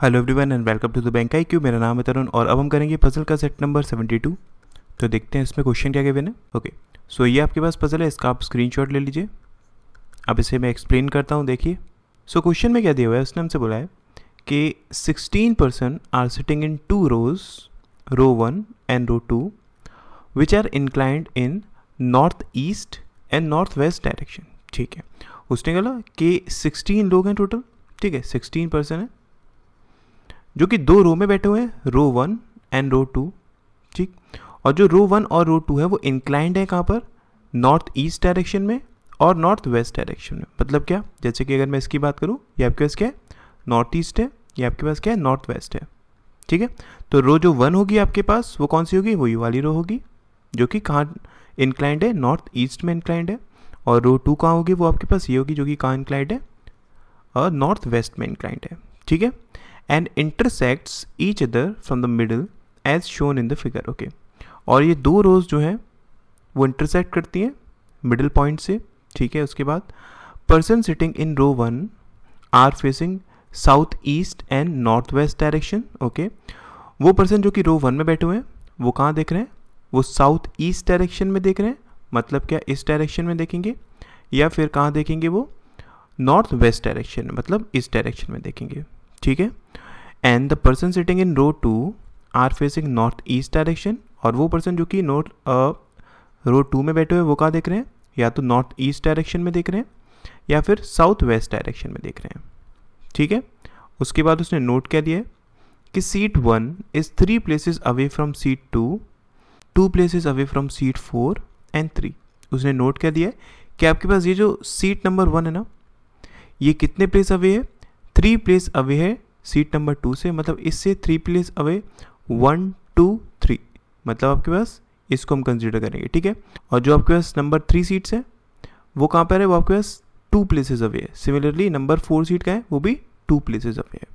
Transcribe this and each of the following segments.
Hello everyone and welcome to the Bank I Q मेरा नाम है तरुण और अब हम करेंगे पजल का सेट नंबर 72 तो देखते हैं इसमें क्वेश्चन क्या गिवन है? ओके सो ये आपके पास पजल है, इसका आप स्क्रीनशॉट ले लीजिए। अब इसे मैं एक्सप्लेन करता हूँ, देखिए। सो क्वेश्चन में क्या दिया हुआ है? उसने हमसे बोला है कि 16 percent are sitting in two rows row one and row two which are inclined in north east and north west direction ठीक है। उसने बोला कि 16 लोग हैं टोटल ठीक है 16 परसेंट है। जो कि दो रो में बैठे हुए हैं row one and row two ठीक? और जो रो वन और रो टू है, वो इंक्लाइंड है कहाँ पर? नॉर्थ ईस्ट डायरेक्शन में और नॉर्थ वेस्ट डायरेक्शन में। मतलब क्या? जैसे कि अगर मैं इसकी बात करूँ, ये आपके पास क्या है? नॉर्थ ईस्ट है, ये आपके पास क्या है? नॉर्थ वेस्ट है। ठीक है? तो रो जो वन होगी आपके पास, वो कौन सी होगी? वही वाली रो होगी, जो कि कहाँ इंक्लाइंड है? नॉर्थ ईस्ट में इंक्लाइंड है। और रो टू कहाँ होगी? वो आपके पास ये होगी, जो कि कहाँ इंक्लाइंड है? और नॉर्थ वेस्ट में इंक्लाइंड है। ठीक है? And intersects each other from the middle as shown in the figure okay और ये दो रोज जो हैं, वो इंटरसेक्ट करती हैं मिडिल पॉइंट से, ठीक है, उसके बाद person sitting in row one are facing south east and north west direction okay वो पर्सन जो कि रो वन में बैठे हुए हैं, वो कहाँ देख रहे हैं? वो साउथ ईस्ट डायरेक्शन में देख रहे हैं मतलब क्या इस डायरेक्शन में देखेंगे? या फिर कहाँ देखेंगे वो? नॉर्थ वेस्ट डायरेक्शन मतलब इस डायरेक्शन में देखेंगे। ठीक है? And the person sitting in row two are facing north east direction और वो पर्सन जो कि नॉर्थ रो टू में बैठे हुए वो कहाँ देख रहे हैं? या तो नॉर्थ ईस्ट डायरेक्शन में देख रहे हैं या फिर साउथ वेस्ट डायरेक्शन में देख रहे हैं। ठीक है? उसके बाद उसने नोट क्या दिया कि seat one is three places away from seat two two places away from seat four and three उसने नोट क्या दिया कि आपके पास ये जो सीट नंबर वन है ना, ये कितने प्लेस अवे है? थ्री प्लेस अवे है सीट नंबर टू से मतलब इससे three place away one two three मतलब आपके पास इसको हम कंसिडर करेंगे, ठीक है? और जो आपके पास नंबर थ्री सीट्स है, वो कहाँ पर है? वो आपके पास टू प्लेसेस अवे है। सिमिलरली नंबर फोर सीट का है, वो भी टू प्लेसेस अवे है,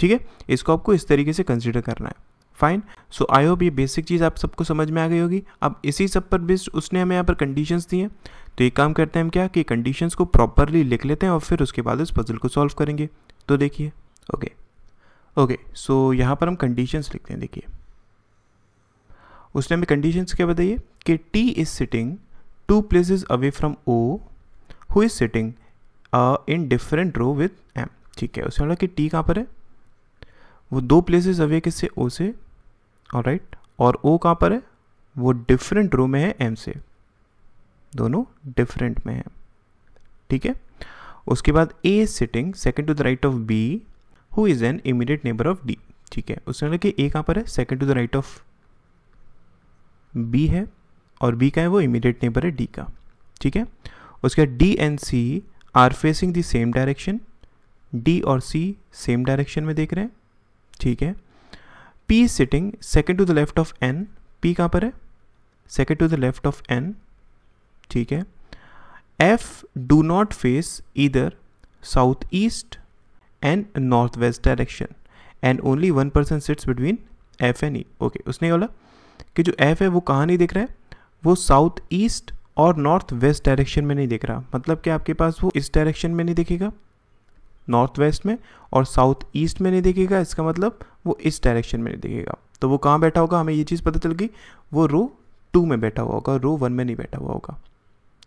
ठीक है? इसको आपको इस तरीके से कंसिडर करना है। फाइन सो आई होप ये बेसिक चीज़ आप सबको समझ में आ गई होगी। अब इसी सब पर बेस्ड उसने हमें यहाँ पर कंडीशंस दी हैं। तो एक काम करते हैं हम क्या, कि कंडीशंस को प्रॉपरली लिख लेते हैं और फिर उसके बाद इस पजल को सॉल्व करेंगे। तो देखिए ओके ओके सो यहाँ पर हम कंडीशंस लिखते हैं, देखिए। उसने हमें कंडीशंस क्या बताइए कि T is sitting two places away from O who is sitting in different row with M ठीक है? उसने बोला कि टी कहाँ पर है? वो दो प्लेसेस अवे किससे? ओ से और राइट और ओ कहाँ पर है? वो डिफरेंट रो में है एम से। दोनों डिफरेंट में है, ठीक है? उसके बाद A is sitting second to the right of B who is an immediate neighbour of D ठीक है, उसने कि ए कहाँ पर है? Second to the right of B है, और बी का है? वो इमीडिएट नेबर है डी का। ठीक है, उसके बाद D and C are facing the same direction D और सी सेम डायरेक्शन में देख रहे हैं। ठीक है P sitting second to the left of N P कहाँ पर है? Second to the left of N ठीक है नॉट फेस इधर south east and north west direction and only one person sits between F and E okay उसने बोला कि जो एफ़ है वो कहाँ नहीं दिख रहा है? वो साउथ ईस्ट और नॉर्थ वेस्ट डायरेक्शन में नहीं दिख रहा। मतलब कि आपके पास वो इस डायरेक्शन में नहीं दिखेगा नॉर्थ वेस्ट में और साउथ ईस्ट में नहीं दिखेगा। इसका मतलब वो इस डायरेक्शन में नहीं दिखेगा। तो वो कहाँ बैठा होगा? हमें ये चीज़ पता चल गई, वो रो टू में बैठा हुआ होगा। रो वन में नहीं बैठा हुआ होगा।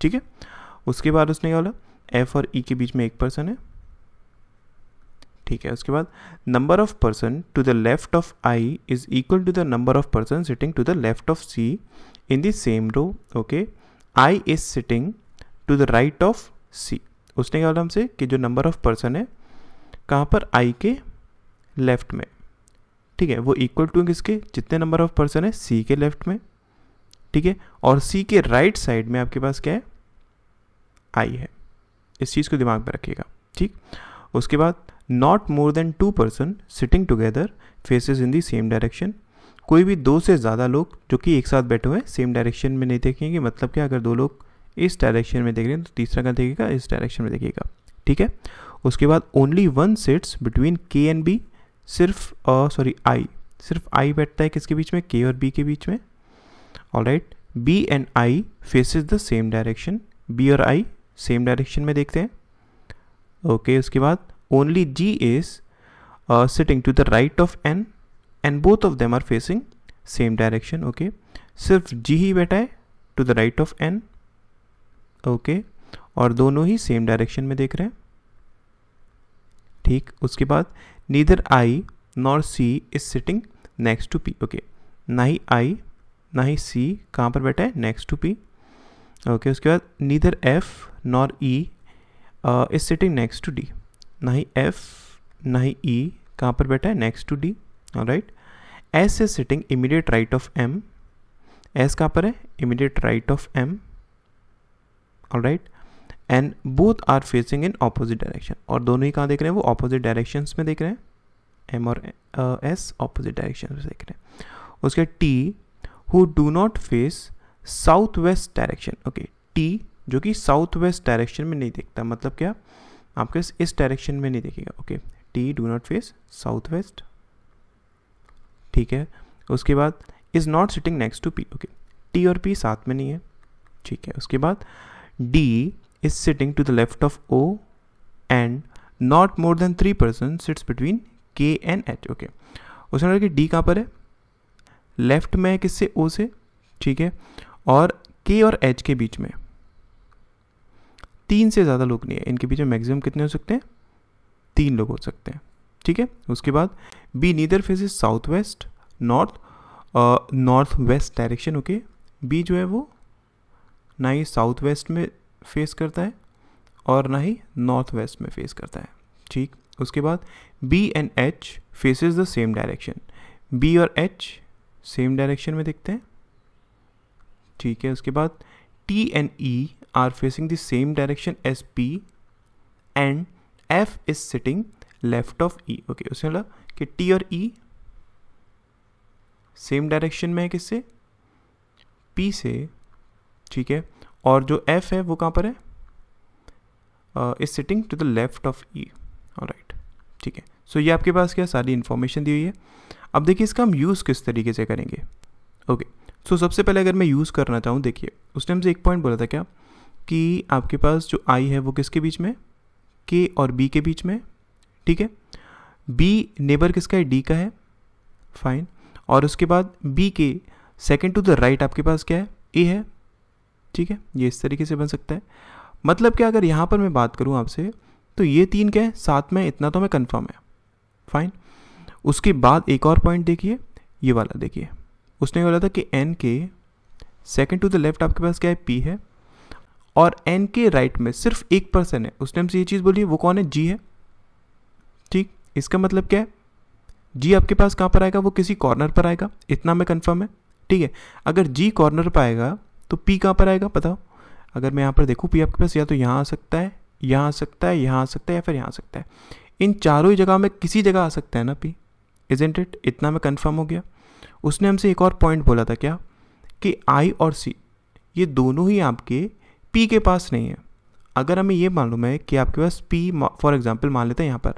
ठीक है? उसके बाद उसने क्या बोला? एफ़ और ई e के बीच में एक पर्सन है। ठीक है, उसके बाद number of person to the left of I is equal to the number of person sitting to the left of C in the same row okay I is sitting to the right of C उसने क्या बोला हमसे? कि जो number of person है, कहाँ पर? आई के लेफ़्ट में। ठीक है, वो इक्वल टू किसके? जितने नंबर ऑफ़ पर्सन है सी के लेफ़्ट में। ठीक है, और सी के राइट साइड में आपके पास क्या है? आई है। इस चीज़ को दिमाग में रखिएगा, ठीक? उसके बाद not more than two person sitting together faces in the same direction कोई भी दो से ज़्यादा लोग जो कि एक साथ बैठे हुए सेम डायरेक्शन में नहीं देखेंगे। मतलब क्या? अगर दो लोग इस डायरेक्शन में देख रहे हैं तो तीसरा क्या देखेगा? इस डायरेक्शन में देखेगा, ठीक है? उसके बाद only one sits between K and B सिर्फ़ सॉरी आई सिर्फ़ आई बैठता है किसके बीच में? के और बी के बीच में। All right B and I faces the same direction B और आई सेम डायरेक्शन में देखते हैं। ओके okay, उसके बाद only G is sitting to the right of N and both of them are facing same direction okay सिर्फ़ G ही बैठा है to the right of N okay और दोनों ही सेम डायरेक्शन में देख रहे हैं। ठीक उसके बाद neither I nor C is sitting next to P okay ना ही आई ना ही सी कहाँ पर बैठा है? नेक्स्ट टू पी ओके उसके बाद neither F nor E is sitting next to D ना ही एफ़ ना ही ई e, कहाँ पर बैठा है? Next to D right S is sitting immediate right of M S कहाँ पर है? Immediate right of M right and both are facing in opposite direction और दोनों ही कहाँ देख रहे हैं? वो ऑपोजिट डायरेक्शन में देख रहे हैं। एम और एस ऑपोजिट डायरेक्शन में देख रहे हैं। उसके T who do not face south west direction okay T जो कि साउथ वेस्ट डायरेक्शन में नहीं देखता मतलब क्या? आपके इस डायरेक्शन में नहीं देखेगा okay T do not face south west ठीक है? उसके बाद is not sitting next to P okay T और पी साथ में नहीं है, ठीक है? उसके बाद D is sitting to the left of O and not more than three person sits between K and H okay उसने लगा कि डी कहाँ पर है? लेफ़्ट में है किससे? ओ से, ठीक है? और के और एच के बीच में। तीन से ज़्यादा लोग नहीं है। इनके बीच में मैक्सिमम कितने हो सकते हैं? तीन लोग हो सकते हैं। ठीक है? उसके बाद B neither face is south west north north west direction okay B जो है वो ना ही साउथ वेस्ट में फेस करता है और ना ही नॉर्थ वेस्ट में फेस करता है। ठीक? उसके बाद B and H faces the same direction B और एच सेम डायरेक्शन में दिखते हैं। ठीक है, उसके बाद T and E R facing the same direction S P and F is sitting left of E okay उसने बोला कि टी और ई सेम डायरेक्शन में है किससे? पी से, ठीक है? और जो एफ़ है, वो कहाँ पर है? Is sitting to the left of E right ठीक है। सो ये आपके पास क्या सारी इन्फॉर्मेशन दी हुई है? अब देखिए, इसका हम यूज़ किस तरीके से करेंगे? ओके सो so, सबसे पहले अगर मैं यूज़ करना चाहूँ देखिए उसने हमसे एक पॉइंट बोला था क्या? कि आपके पास जो आई है वो किसके बीच में? के और बी के बीच में। ठीक है? बी नेबर किसका है? डी का है। फाइन और उसके बाद बी के सेकेंड टू द राइट आपके पास क्या है? ए है। ठीक है? ये इस तरीके से बन सकता है। मतलब कि अगर यहाँ पर मैं बात करूँ आपसे तो ये तीन क्या है? साथ में इतना तो मैं कन्फर्म है। फाइन उसके बाद एक और पॉइंट देखिए। ये वाला देखिए। उसने बोला था कि एन के सेकेंड टू द लेफ़्ट आपके पास क्या है? पी है। और एन के राइट में सिर्फ़ एक पर्सन है। उसने हमसे ये चीज़ बोली है वो कौन है? जी है। ठीक? इसका मतलब क्या है? जी आपके पास कहाँ पर आएगा? वो किसी कॉर्नर पर आएगा। इतना मैं कंफर्म है। ठीक है? अगर जी कॉर्नर पर आएगा तो पी कहाँ पर आएगा बताओ? अगर मैं यहाँ पर देखूँ पी आपके पास या तो यहाँ आ सकता है, यहाँ आ सकता है, यहाँ आ सकता है या फिर यहाँ आ सकता है। इन चारों ही जगह में किसी जगह आ सकता है ना पी इजेंट इट इतना में कन्फर्म हो गया। उसने हमसे एक और पॉइंट बोला था क्या? कि आई और सी ये दोनों ही आपके पी के पास नहीं है। अगर हमें ये मालूम है कि आपके पास पी फॉर एग्ज़ाम्पल मान लेते हैं यहाँ पर,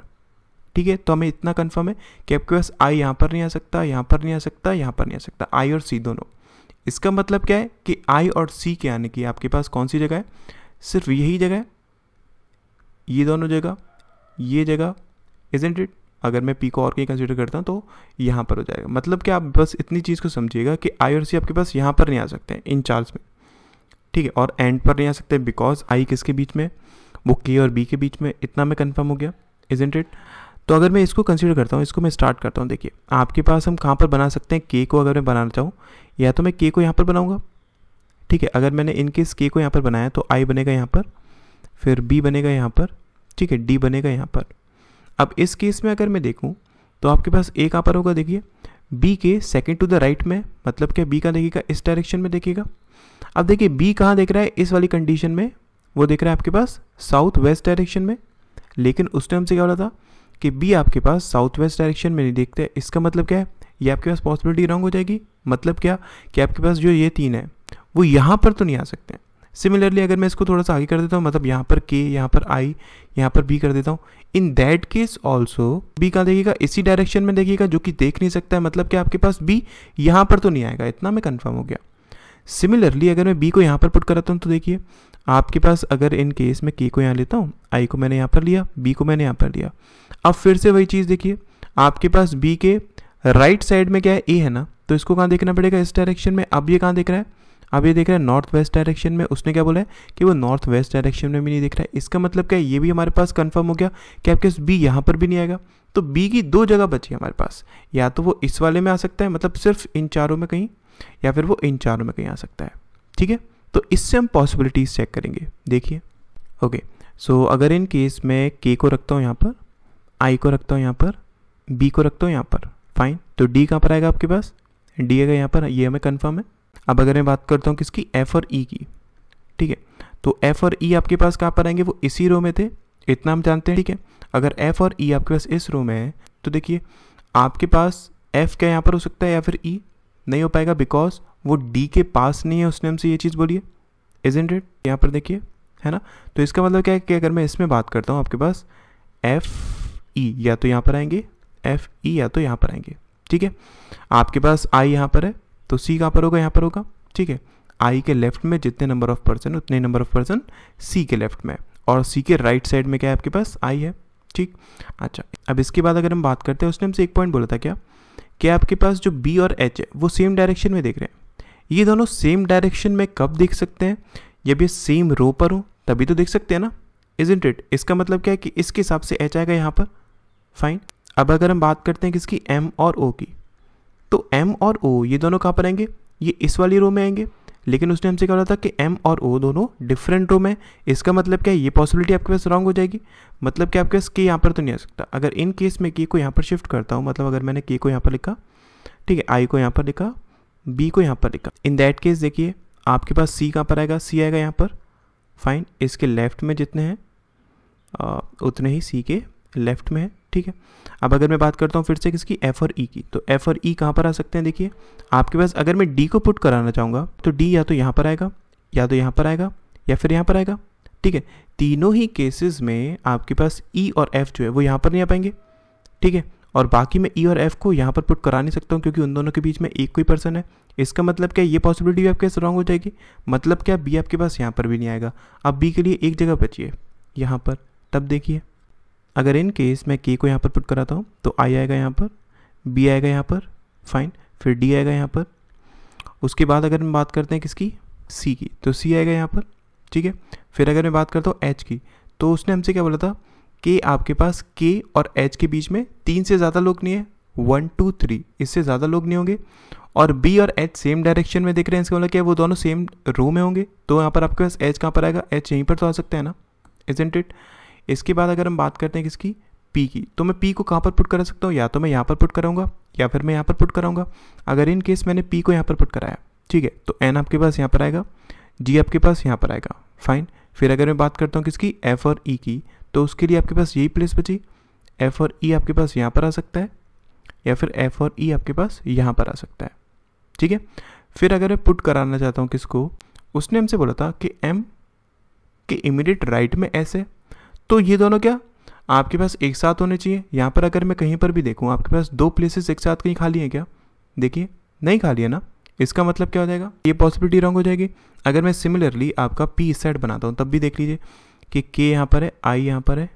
ठीक है? तो हमें इतना कन्फर्म है कि आपके पास आई यहाँ पर नहीं आ सकता, यहाँ पर नहीं आ सकता, यहाँ पर नहीं आ सकता। आई और सी दोनों। इसका मतलब क्या है कि आई और सी के आने की आपके पास कौन सी जगह है? सिर्फ़ यही जगह है। ये दोनों जगह, ये जगह इजेंट इट अगर मैं पी को और कहीं कंसिडर करता हूँ तो यहाँ पर हो जाएगा। मतलब कि आप बस इतनी चीज़ को समझिएगा कि आई और सी आपके पास यहाँ पर नहीं आ सकते हैं, इन चार्ज में। ठीक है, और एंड पर नहीं आ सकते बिकॉज़ आई किसके बीच में? वो के और बी के बीच में। इतना मैं कन्फर्म हो गया इजेंट इट तो अगर मैं इसको कंसिडर करता हूँ, इसको मैं स्टार्ट करता हूँ, देखिए, आपके पास हम कहाँ पर बना सकते हैं? के को अगर मैं बनाना चाहूँ, या तो मैं के को यहाँ पर बनाऊँगा। ठीक है, अगर मैंने इन केस के को यहाँ पर बनाया तो आई बनेगा यहाँ पर, फिर बी बनेगा यहाँ पर, ठीक है डी बनेगा यहाँ पर। अब इस केस में अगर मैं देखूँ तो आपके पास ए कहाँ पर होगा देखिए। बी के सेकेंड टू द राइट में मतलब क्या बी का देखिएगा इस डायरेक्शन में देखेगा। अब देखिए बी कहाँ देख रहा है? इस वाली कंडीशन में। वो देख रहा है आपके पास साउथ वेस्ट डायरेक्शन में। लेकिन उस टाइम से क्या हो रहा था कि बी आपके पास साउथ वेस्ट डायरेक्शन में नहीं देखते। इसका मतलब क्या है? ये आपके पास पॉसिबिलिटी रॉन्ग हो जाएगी। मतलब क्या? कि आपके पास जो ये तीन है, वो यहाँ पर तो नहीं आ सकते। सिमिलरली अगर मैं इसको थोड़ा सा आगे कर देता हूँ मतलब यहाँ पर के यहाँ पर आई यहाँ पर बी कर देता हूँ। In that case also B कहाँ देखिएगा इसी डायरेक्शन में देखिएगा जो कि देख नहीं सकता है। मतलब कि आपके पास बी यहाँ पर तो नहीं आएगा। इतना मैं कन्फर्म हो गया। सिमिलरली अगर मैं बी को यहाँ पर पुट कराता हूँ तो देखिए, आपके पास अगर इन केस में के को यहाँ लेता हूँ आई को मैंने यहाँ पर लिया बी को मैंने यहाँ पर लिया। अब फिर से वही चीज़ देखिए, आपके पास बी के राइट right साइड में क्या है? ए है ना? तो इसको कहाँ देखना पड़ेगा? इस डायरेक्शन में। अब ये कहाँ देख रहा है? अब ये देख रहा है नॉर्थ वेस्ट डायरेक्शन में, उसने क्या बोला है कि वो नॉर्थ वेस्ट डायरेक्शन में भी नहीं दिख रहा है। इसका मतलब क्या है? ये भी हमारे पास कंफर्म हो गया कि आपके बी यहाँ पर भी नहीं आएगा। तो बी की दो जगह बची हमारे पास। या तो वो इस वाले में आ सकता है मतलब सिर्फ़ इन चारों में कहीं, या फिर वो इन चारों में कहीं आ सकता है। ठीक है? तो इससे हम पॉसिबिलिटीज़ चेक करेंगे। देखिए। ओके सो अगर इन केस मैं के को रखता हूँ यहाँ पर आई को रखता हूँ यहाँ पर बी को रखता हूँ यहाँ पर फाइन तो डी कहाँ पर आएगा आपके पास? डी आएगा यहाँ पर। ये हमें कन्फर्म है। अब अगर मैं बात करता हूँ किसकी एफ़ और ई e की, ठीक है? तो एफ़ और ई e आपके पास कहाँ पर आएँगे? वो इसी रो में थे, इतना हम जानते हैं, ठीक है? अगर एफ़ और ई e आपके पास इस रो में है तो देखिए, आपके पास एफ़ क्या यहाँ पर हो सकता है या फिर ई नहीं हो पाएगा बिकॉज़ वो डी के पास नहीं है, उसने हमसे ये चीज़ बोली है इज़ इन रेड यहाँ पर देखिए, है ना? तो इसका मतलब क्या है कि अगर मैं इसमें बात करता हूँ, आपके पास एफ़ ई या तो यहाँ पर आएँगे एफ़ ई या तो यहाँ पर आएँगे, ठीक है? आपके पास आई यहाँ पर है तो सी कहाँ पर होगा? यहाँ पर होगा। ठीक है। आई के लेफ़्ट में जितने नंबर ऑफ़ पर्सन उतने नंबर ऑफ़ पर्सन सी के लेफ़्ट में और सी के राइट साइड में क्या है आपके पास? आई है। ठीक? अच्छा अब इसके बाद अगर हम बात करते हैं, उसने हमसे एक पॉइंट बोला था क्या? कि आपके पास जो बी और एच है, वो सेम डायरेक्शन में देख रहे हैं। ये दोनों सेम डायरेक्शन में कब देख सकते हैं? जब ये सेम रो पर हो, तभी तो देख सकते हैं ना? इज़ इंट इट इसका मतलब क्या है कि इसके हिसाब से एच आएगा यहाँ पर? फाइन अब अगर हम बात करते हैं किसकी? एम और ओ की। तो एम और ओ ये दोनों कहाँ पर आएँगे? ये इस वाली रो में आएँगे। लेकिन उसने हमसे क्या बोला था कि एम और ओ दोनों डिफरेंट रो में इसका मतलब क्या है? ये पॉसिबिलिटी आपके पास रॉन्ग हो जाएगी। मतलब कि आपके पास के यहाँ पर तो नहीं आ सकता। अगर इन केस में के को यहाँ पर शिफ्ट करता हूँ मतलब अगर मैंने के को यहाँ पर लिखा, ठीक है आई को यहाँ पर लिखा बी को यहाँ पर लिखा। इन दैट केस देखिए, आपके पास सी कहाँ पर आएगा? सी आएगा यहाँ पर। फाइन इसके लेफ़्ट में जितने हैं उतने ही सी के लेफ़्ट में है। ठीक है? अब अगर मैं बात करता हूँ फिर से किसकी? एफ़ और ई e की। तो एफ़ और ई e कहाँ पर आ सकते हैं देखिए? आपके पास अगर मैं डी को पुट कराना चाहूँगा तो डी या तो यहाँ पर आएगा, या तो यहाँ पर आएगा, या फिर यहाँ पर आएगा। ठीक है? तीनों ही केसेस में आपके पास ई e और एफ़ जो है, वो यहाँ पर नहीं आ पाएँगे। ठीक है? और बाकी मैं ई e और एफ़ को यहाँ पर पुट करा नहीं सकता हूँ, क्योंकि उन दोनों के बीच में एक कोई पर्सन है। इसका मतलब क्या, ये पॉसिबिलिटी भी आपके पास रॉन्ग हो जाएगी। मतलब क्या बी आपके पास यहाँ पर भी नहीं आएगा। अब बी के लिए एक जगह बचिए, यहाँ पर। तब देखिए। अगर इन केस मैं के को यहाँ पर पुट कराता हूँ तो आई आएगा यहाँ पर बी आएगा यहाँ पर फाइन फिर डी आएगा यहाँ पर। उसके बाद अगर हम बात करते हैं किसकी? सी की। तो सी आएगा यहाँ पर, ठीक है? फिर अगर मैं बात करता हूँ एच की तो उसने हमसे क्या बोला था? कि आपके पास के और एच के बीच में तीन से ज़्यादा लोग नहीं है। वन टू थ्री इससे ज़्यादा लोग नहीं होंगे। और बी और एच सेम डायरेक्शन में देख रहे हैं, इसका मतलब क्या वो दोनों सेम रो में होंगे। तो यहाँ पर आपके पास एच कहाँ पर आएगा? एच यहीं पर तो आ सकता है ना इजेंट इट इसके बाद अगर हम बात करते हैं किसकी? पी की। तो मैं पी को कहाँ पर पुट करा सकता हूँ? या तो मैं यहाँ पर पुट कराऊँगा, या फिर मैं यहाँ पर पुट कराऊँगा। अगर इन केस मैंने पी को यहाँ पर पुट कराया, ठीक है? तो एन आपके पास यहाँ पर आएगा जी आपके पास यहाँ पर आएगा। फाइन फिर अगर मैं बात करता हूँ किसकी? एफ़ और ई e की तो उसके लिए आपके पास यही प्लेस बची। एफ़ और ई e आपके पास यहाँ पर आ सकता है, या फिर एफ़ और ई e आपके पास यहाँ पर आ सकता है। ठीक है? फिर अगर मैं पुट कराना चाहता हूँ किसको, उसने हमसे बोला था कि एम के इमीडिएट राइट में एस है। तो ये दोनों क्या? आपके पास एक साथ होने चाहिए। यहाँ पर अगर मैं कहीं पर भी देखूँ, आपके पास दो प्लेसेस एक साथ कहीं खाली हैं क्या? देखिए, नहीं खाली है ना? इसका मतलब क्या हो जाएगा? ये पॉसिबिलिटी रॉन्ग हो जाएगी। अगर मैं सिमिलरली आपका पी साइड बनाता हूँ, तब भी देख लीजिए कि के यहाँ पर है आई यहाँ पर है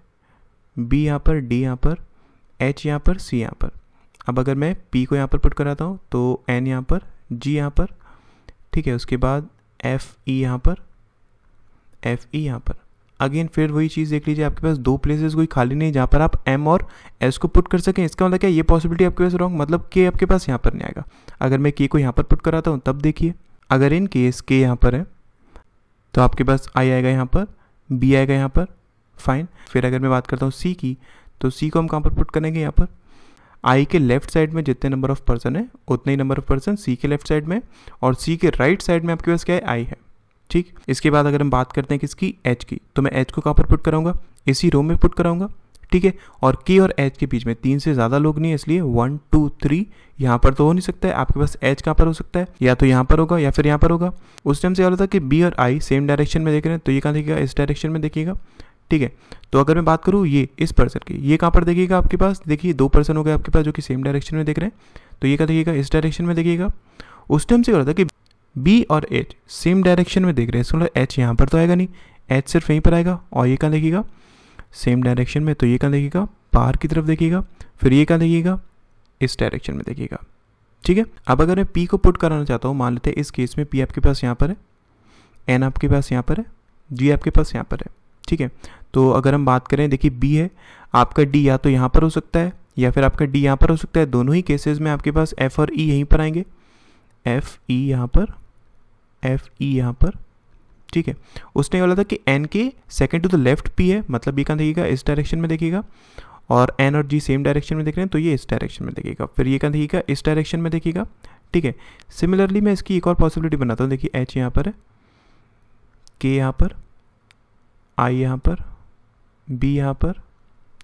बी यहाँ पर डी यहाँ पर एच यहाँ पर सी यहाँ पर। अब अगर मैं पी को यहाँ पर पुट कराता हूँ तो एन यहाँ पर जी यहाँ पर, ठीक है, उसके बाद एफ़ ई e यहाँ पर एफ़ ई e यहाँ पर। अगेन फिर वही चीज़ देख लीजिए, आपके पास दो प्लेसेस कोई खाली नहीं जहाँ पर आप एम और एस को पुट कर सकें। इसका मतलब क्या ये पॉसिबिलिटी आपके पास रॉन्ग मतलब के आपके पास यहाँ पर नहीं आएगा। अगर मैं के को यहाँ पर पुट कराता हूँ, तब देखिए, अगर इन केस के यहाँ पर है तो आपके पास आई आएगा यहाँ पर बी आएगा यहाँ पर फाइन फिर अगर मैं बात करता हूँ सी की तो सी को हम कहाँ पर पुट करेंगे? यहाँ पर। आई के लेफ़्ट साइड में जितने नंबर ऑफ़ पर्सन है, उतने ही नंबर ऑफ़ पर्सन सी के लेफ़्ट साइड में, और सी के राइट साइड में आपके पास क्या है? आई है। ठीक? इसके बाद अगर हम बात करते हैं किसकी? एच की। तो मैं एच को कहाँ पर पुट कराऊँगा? इसी रो में पुट कराऊँगा। ठीक है? और के और एच के बीच में तीन से ज़्यादा लोग नहीं है, इसलिए वन टू थ्री यहाँ पर तो हो नहीं सकता है। आपके पास एच कहाँ पर हो सकता है? या तो यहाँ पर होगा या फिर यहाँ पर होगा। उस टाइम से क्या था कि बी और आई सेम डायरेक्शन में देख रहे हैं तो ये कहाँ देखिएगा इस डायरेक्शन में देखिएगा ठीक है? तो अगर मैं बात करूँ ये, इस पर्सन की, ये कहाँ पर देखिएगा आपके पास? देखिए, दो पर्सन हो गए आपके पास जो कि सेम डायरेक्शन में देख रहे हैं। तो ये क्या देखिएगा इस डायरेक्शन में देखिएगा उस टाइम से क्या होता है कि बी और एच सेम डायरेक्शन में देख रहे हैं। सुनो एच यहाँ पर तो आएगा नहीं। एच सिर्फ़ यहीं पर आएगा और ये कहाँ देखिएगा सेम डायरेक्शन में तो ये कहाँ देखिएगा बाहर की तरफ़ देखिएगा फिर ये कहाँ देखिएगा इस डायरेक्शन में देखिएगा ठीक है? अब अगर मैं पी को पुट कराना चाहता हूँ, मान लेते हैं इस केस में पी आपके पास यहाँ पर है एन आपके पास यहाँ पर है जी आपके पास यहाँ पर है। ठीक है? तो अगर हम बात करें, देखिए बी है, आपका डी या तो यहाँ पर हो सकता है, या फिर आपका डी यहाँ पर हो सकता है। दोनों ही केसेस में आपके पास एफ़ और ई e यहीं पर आएँगे। एफ़ ई e यहाँ पर एफ़ ई e यहाँ पर, ठीक है? उसने बोला था कि एन के second to the left P है मतलब ये कहाँ देखिएगा इस डायरेक्शन में देखिएगा और एन और जी सेम डायरेक्शन में देख रहे हैं तो ये इस डायरेक्शन में देखिएगा फिर ये कहाँ देखिएगा इस डायरेक्शन में देखिएगा ठीक है? सिमिलरली मैं इसकी एक और पॉसिबिलिटी बनाता हूँ। देखिए एच यहाँ पर है के यहाँ पर आई यहाँ पर बी यहाँ पर,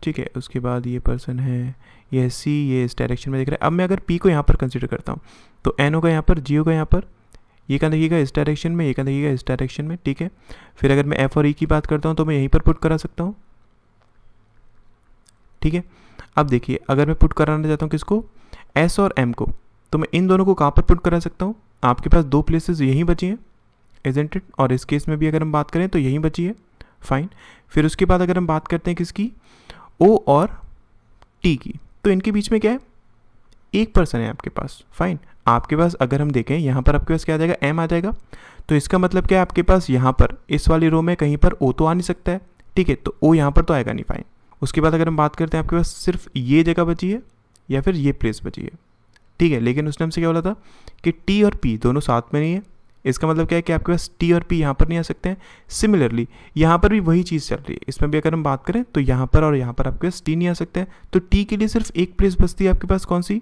ठीक है? उसके बाद ये पर्सन है, ये सी ये इस डायरेक्शन में देख रहा है। अब मैं अगर पी को यहाँ पर कंसिडर करता हूँ तो एन होगा यहाँ पर जी होगा यहाँ पर ये कहाँ देखिएगा, इस डायरेक्शन में, ये कहाँ देखिएगा, इस डायरेक्शन में, ठीक है? फिर अगर मैं एफ़ और ई e की बात करता हूँ तो मैं यहीं पर पुट करा सकता हूँ। ठीक है? अब देखिए, अगर मैं पुट कराना चाहता हूँ किसको? एस और एम को। तो मैं इन दोनों को कहाँ पर पुट करा सकता हूँ? आपके पास दो प्लेसेस यहीं बची हैं एजेंटेड और इस केस में भी अगर हम बात करें तो यहीं बची है। फाइन फिर उसके बाद अगर हम बात करते हैं किसकी? ओ और टी की। तो इनके बीच में क्या है? एक पर्सन है आपके पास। फाइन आपके पास, अगर हम देखें, यहाँ पर आपके पास क्या आ जाएगा? एम आ जाएगा। तो इसका मतलब क्या है? आपके पास यहाँ पर, इस वाली रो में कहीं पर ओ तो आ नहीं सकता है, ठीक है? तो ओ यहाँ पर तो आएगा नहीं फाइन उसके बाद अगर हम बात करते हैं, आपके पास सिर्फ़ ये जगह बची है, या फिर ये प्लेस बची है, ठीक है? लेकिन उस टाइम से क्या बोला था कि टी और पी दोनों साथ में नहीं है। इसका मतलब क्या है कि आपके पास टी और पी यहाँ पर नहीं आ सकते हैं? सिमिलरली यहाँ पर भी वही चीज़ चल रही है। इसमें भी अगर हम बात करें तो यहाँ पर और यहाँ पर आपके पास टी नहीं आ सकते हैं। तो टी के लिए सिर्फ़ एक प्लेस बचती है आपके पास कौन सी?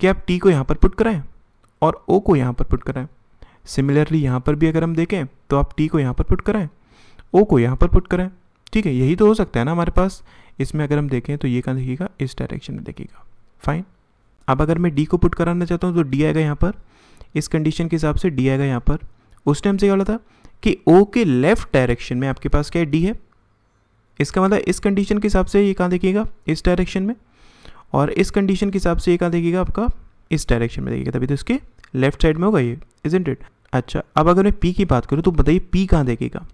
कि आप टी को यहाँ पर पुट कराएँ। और ओ को यहाँ पर पुट कराएँ। सिमिलरली यहाँ पर भी अगर हम देखें तो आप टी को यहाँ पर पुट कराएँ। ओ को यहाँ पर पुट कराएँ। ठीक है, यही तो हो सकता है ना हमारे पास। इसमें अगर हम देखें तो ये कहाँ देखिएगा इस डायरेक्शन में देखिएगा फाइन अब अगर मैं डी को पुट कराना चाहता हूँ तो डी आएगा यहाँ पर। इस कंडीशन के हिसाब से डी आएगा यहाँ पर। उस टाइम से क्या बोला था? कि ओ के लेफ़्ट डायरेक्शन में आपके पास क्या है डी है? इसका मतलब इस कंडीशन के हिसाब से ये कहाँ देखिएगा इस डायरेक्शन में। और इस कंडीशन के हिसाब से ये कहाँ देखिएगा आपका? इस डायरेक्शन में देखिएगा तभी तो इसके लेफ़्ट साइड में होगा ये इज़ इट अच्छा अब अगर मैं पी की बात करूँ तो बताइए पी कहाँ देखेगा?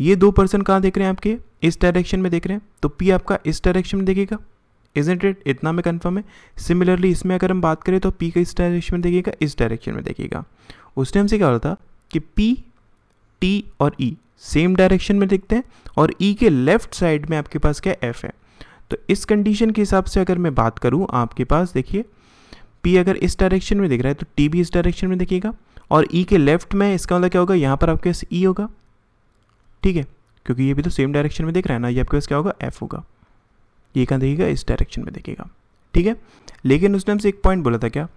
ये दो पर्सन कहाँ देख रहे हैं आपके? इस डायरेक्शन में देख रहे हैं। तो पी आपका इस डायरेक्शन में देखेगा इजेंट इट इतना में कन्फर्म है। सिमिलरली इसमें अगर हम बात करें तो पी का इस डायरेक्शन में देखिएगा इस डायरेक्शन में देखिएगा उस टाइम से क्या होता कि पी टी और ई सेम डायरेक्शन में देखते हैं, और ई e के लेफ़्ट साइड में आपके पास क्या एफ़ है? तो इस कंडीशन के हिसाब से अगर मैं बात करूँ आपके पास, देखिए पी अगर इस डायरेक्शन में दिख रहा है तो टी भी इस डायरेक्शन में देखिएगा और ई e के लेफ़्ट में इसका मतलब क्या होगा? यहाँ पर आपके पास ई e होगा। ठीक है? क्योंकि ये भी तो सेम डायरेक्शन में दिख रहा है ना, ये आपके पास क्या होगा? एफ़ होगा। ये कहाँ देखिएगा इस डायरेक्शन में देखिएगा ठीक है? लेकिन उस टाइम से एक पॉइंट बोला था क्या?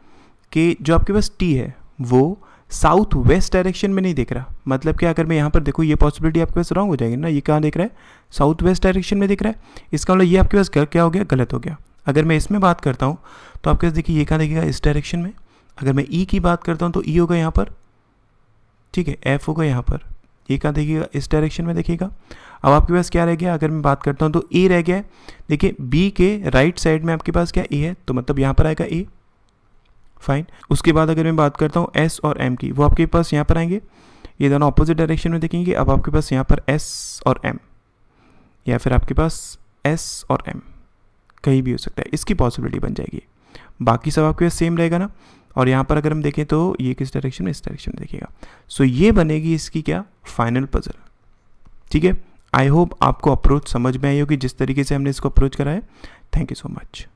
कि जो आपके पास टी है, वो साउथ वेस्ट डायरेक्शन में नहीं देख रहा। मतलब कि अगर मैं यहाँ पर देखूँ, ये पॉसिबिलिटी आपके पास रॉन्ग हो जाएगी ना, ये कहाँ देख रहा है? साउथ वेस्ट डायरेक्शन में दिख रहा है। इसका मतलब ये आपके पास क्या हो गया? गलत हो गया। अगर मैं इसमें बात करता हूँ तो आपके पास देखिए, ये कहाँ देखेगा? इस डायरेक्शन में। अगर मैं ई e की बात करता हूँ तो ई e होगा यहाँ पर। ठीक है एफ़ होगा यहाँ पर। ये कहाँ देखिएगा इस डायरेक्शन में देखिएगा अब आपके पास क्या रह गया? अगर मैं बात करता हूँ तो ए रह गया है। देखिए बी के राइट साइड में आपके पास क्या ए है? तो मतलब यहाँ पर आएगा ए फाइन उसके बाद अगर मैं बात करता हूँ एस और एम की, वो आपके पास यहाँ पर आएँगे। ये दोनों अपोजिट डायरेक्शन में देखेंगे। अब आपके पास यहाँ पर एस और एम या फिर आपके पास एस और एम कहीं भी हो सकता है, इसकी पॉसिबिलिटी बन जाएगी। बाकी सब आपके पास सेम रहेगा ना? और यहाँ पर अगर हम देखें तो ये किस डायरेक्शन में? इस डायरेक्शन में देखिएगा सो ये बनेगी इसकी क्या? फाइनल पजल ठीक है? आई होप आपको अप्रोच समझ में आई होगी, जिस तरीके से हमने इसको अप्रोच करा है। Thank you so much